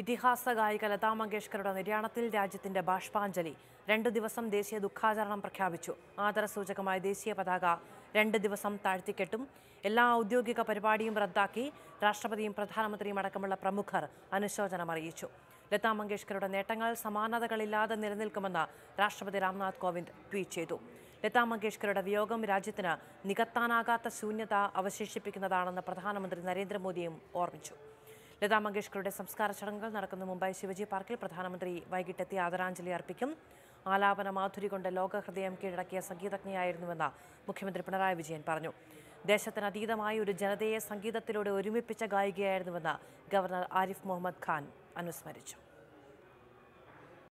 ഇതിഹാസ ഗായിക ലതാ മങ്കേഷ്കറുടെ നിര്യാണത്തിൽ രാജ്യത്തിന്റെ ബാഷ്പാഞ്ജലി. രണ്ടു ദിവസം ദേശീയ ദുഃഖാചരണം പ്രഖ്യാപിച്ചു. ആദരസൂചകമായ ദേശീയ പതാക രണ്ട് ദിവസം താഴ്ത്തിക്കെട്ടും. എല്ലാ ഔദ്യോഗിക പരിപാടിയും റദ്ദാക്കി രാഷ്ട്രപതിയും പ്രധാനമന്ത്രിയും അടക്കമുള്ള പ്രമുഖർ അനുശോചനം അറിയിച്ചു ലതാ മങ്കേഷ്കറുടെ നേട്ടങ്ങൾ സമാനതകളില്ലാതെ നിലനിൽക്കുമെന്ന് രാഷ്ട്രപതി രാംനാഥ് കോവിന്ദ് ട്വീറ്റ് ചെയ്തു. ലതാ മങ്കേഷ്കറുടെ വിയോഗം രാജ്യത്തിന് നികത്താനാകാത്ത ശൂന്യത അവശേഷിപ്പിക്കുന്നതാണെന്ന് പ്രധാനമന്ത്രി നരേന്ദ്രമോദിയും ഓർമ്മിച്ചു. ലതാ മങ്കേഷ്കറുടെ സംസ്കാര ചടങ്ങുകൾ നടക്കുന്ന മുംബൈ ശിവജി പാർക്കിൽ പ്രധാനമന്ത്രി വൈകിട്ടെത്തി ആദരാഞ്ജലി അർപ്പിക്കും. ആലാപന മാധുരി കൊണ്ട് ലോകഹൃദയം കീഴടക്കിയ സംഗീതജ്ഞയായിരുന്നുവെന്ന് മുഖ്യമന്ത്രി പിണറായി വിജയൻ പറഞ്ഞു. ദേശത്തിന് അതീതമായ ഒരു ജനതയെ സംഗീതത്തിലൂടെ ഒരുമിപ്പിച്ച ഗായികയായിരുന്നുവെന്ന് ഗവർണർ ആരിഫ് മുഹമ്മദ് ഖാൻ അനുസ്മരിച്ചു.